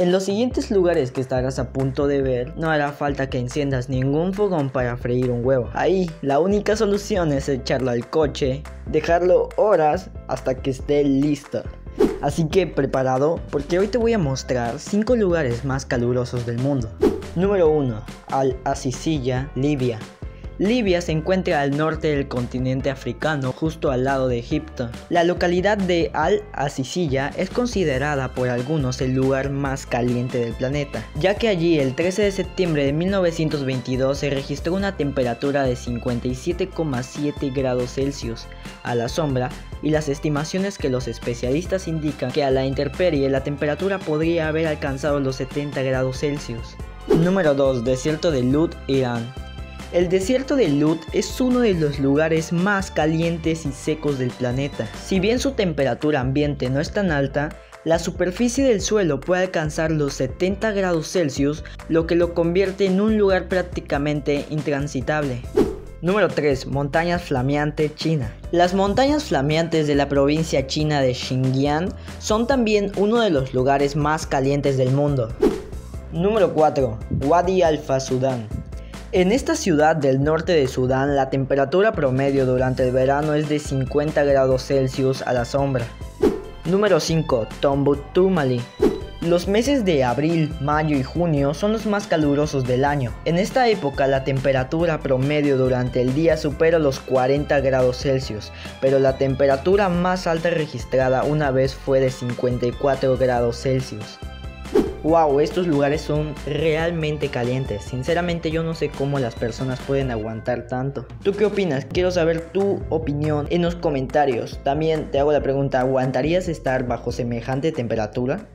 En los siguientes lugares que estarás a punto de ver, no hará falta que enciendas ningún fogón para freír un huevo. Ahí, la única solución es echarlo al coche, dejarlo horas hasta que esté listo. Así que preparado, porque hoy te voy a mostrar 5 lugares más calurosos del mundo. Número 1. Al-Aziziyah, Libia. Libia se encuentra al norte del continente africano, justo al lado de Egipto. La localidad de Al-Aziziyah es considerada por algunos el lugar más caliente del planeta, ya que allí el 13 de septiembre de 1922 se registró una temperatura de 57,7 grados Celsius a la sombra y las estimaciones que los especialistas indican que a la intemperie la temperatura podría haber alcanzado los 70 grados Celsius. Número 2. Desierto de Lut, Irán. El desierto de Lut es uno de los lugares más calientes y secos del planeta. Si bien su temperatura ambiente no es tan alta, la superficie del suelo puede alcanzar los 70 grados Celsius, lo que lo convierte en un lugar prácticamente intransitable. Número 3. Montañas Flameantes China. Las montañas flameantes de la provincia china de Xinjiang son también uno de los lugares más calientes del mundo. Número 4. Wadi Alfa Sudán. En esta ciudad del norte de Sudán la temperatura promedio durante el verano es de 50 grados Celsius a la sombra. Número 5. Tombouctou, Mali. Los meses de abril, mayo y junio son los más calurosos del año. En esta época la temperatura promedio durante el día supera los 40 grados Celsius, pero la temperatura más alta registrada una vez fue de 54 grados Celsius. Wow, estos lugares son realmente calientes. Sinceramente yo no sé cómo las personas pueden aguantar tanto. ¿Tú qué opinas? Quiero saber tu opinión en los comentarios. También te hago la pregunta, ¿aguantarías estar bajo semejante temperatura?